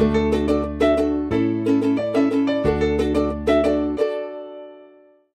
Música